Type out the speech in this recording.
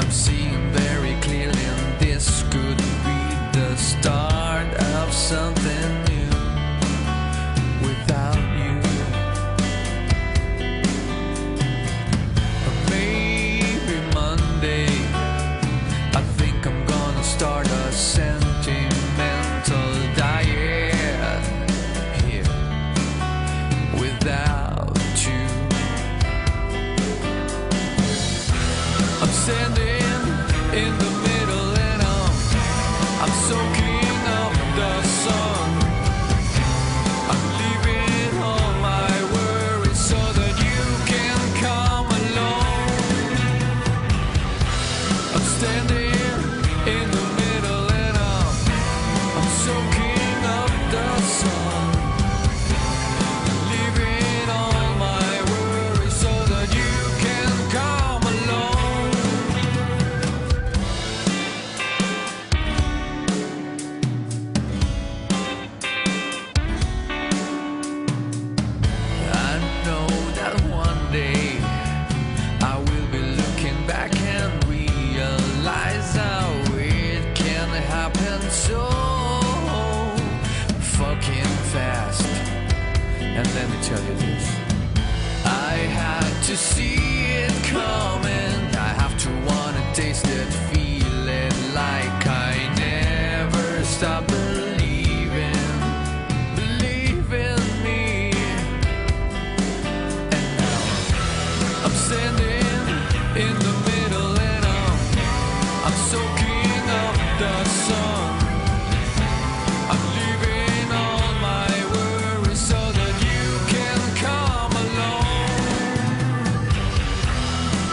I'm seeing. In the I had to see